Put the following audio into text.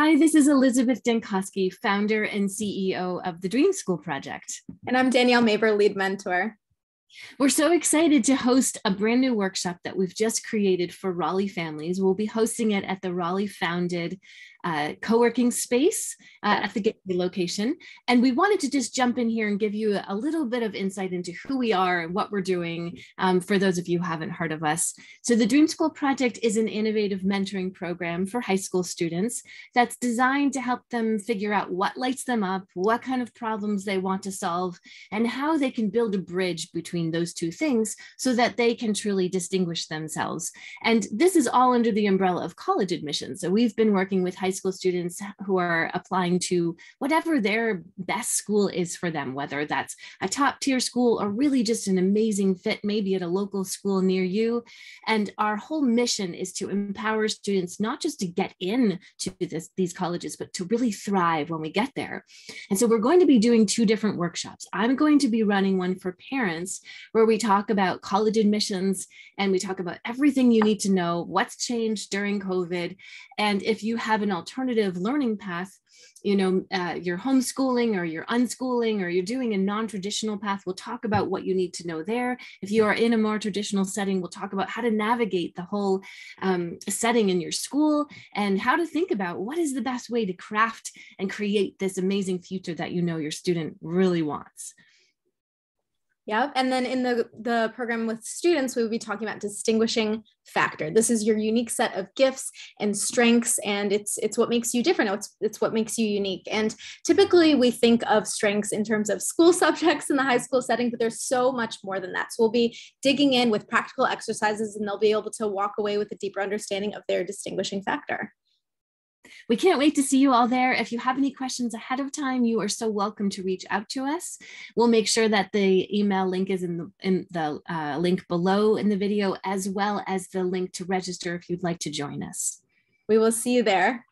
Hi, this is Elizabeth Dankosky, founder and CEO of the Dream School Project. And I'm Danielle Maber, lead mentor. We're so excited to host a brand new workshop that we've just created for Raleigh families. We'll be hosting it at the Raleigh founded uh, co-working space uh, at the Gateway location. And we wanted to just jump in here and give you a little bit of insight into who we are and what we're doing um, for those of you who haven't heard of us. So the Dream School Project is an innovative mentoring program for high school students that's designed to help them figure out what lights them up, what kind of problems they want to solve, and how they can build a bridge between those two things so that they can truly distinguish themselves. And this is all under the umbrella of college admissions. So we've been working with high high school students who are applying to whatever their best school is for them, whether that's a top tier school or really just an amazing fit, maybe at a local school near you. And our whole mission is to empower students not just to get in to this, these colleges, but to really thrive when we get there. And so we're going to be doing two different workshops. I'm going to be running one for parents where we talk about college admissions and we talk about everything you need to know, what's changed during COVID. And if you have an alternative learning path, you know, uh, you're homeschooling or you're unschooling or you're doing a non-traditional path, we'll talk about what you need to know there. If you are in a more traditional setting, we'll talk about how to navigate the whole um, setting in your school and how to think about what is the best way to craft and create this amazing future that you know your student really wants. Yep. And then in the, the program with students, we would be talking about distinguishing factor. This is your unique set of gifts and strengths, and it's it's what makes you different. It's, it's what makes you unique. And typically we think of strengths in terms of school subjects in the high school setting, but there's so much more than that. So we'll be digging in with practical exercises and they'll be able to walk away with a deeper understanding of their distinguishing factor. We can't wait to see you all there. If you have any questions ahead of time, you are so welcome to reach out to us. We'll make sure that the email link is in the, in the uh, link below in the video, as well as the link to register if you'd like to join us. We will see you there.